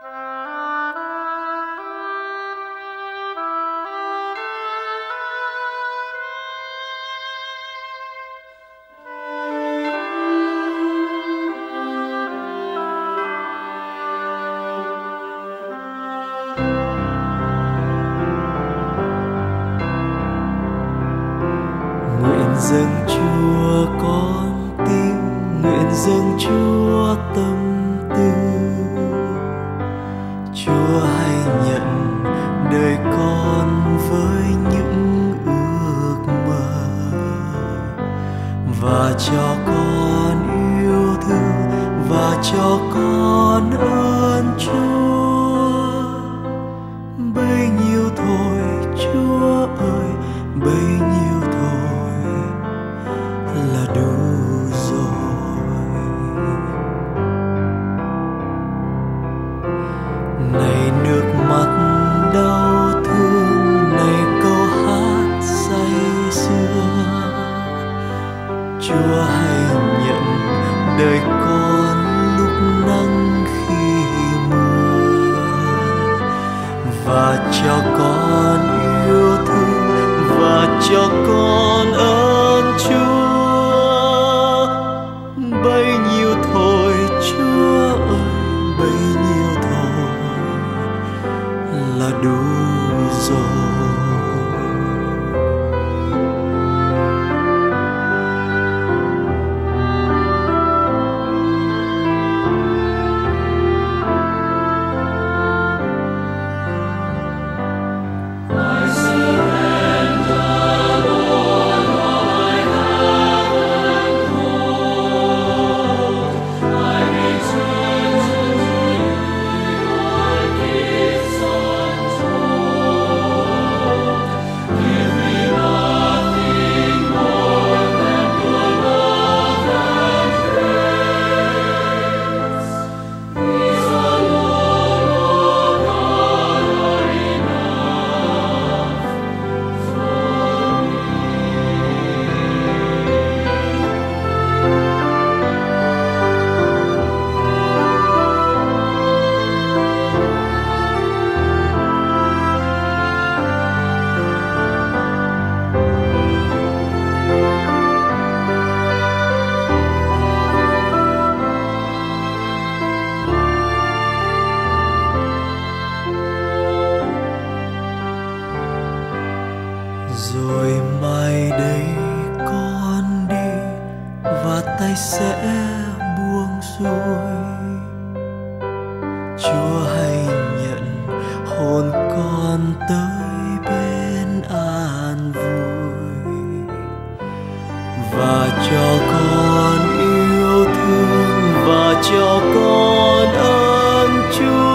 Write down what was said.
dâng Chúa con tim, nguyện dâng Chúa tâm. và cho con ơn Chúa. Bấy nhiêu thôi, Chúa ơi, bấy nhiêu thôi là đủ rồi. Này nữa cho con yêu thương và cho con rồi mai đây con đi và tay sẽ buông xuôi. Chúa hãy nhận hồn con tới bên an vui và cho con yêu thương và cho con ơn chúa.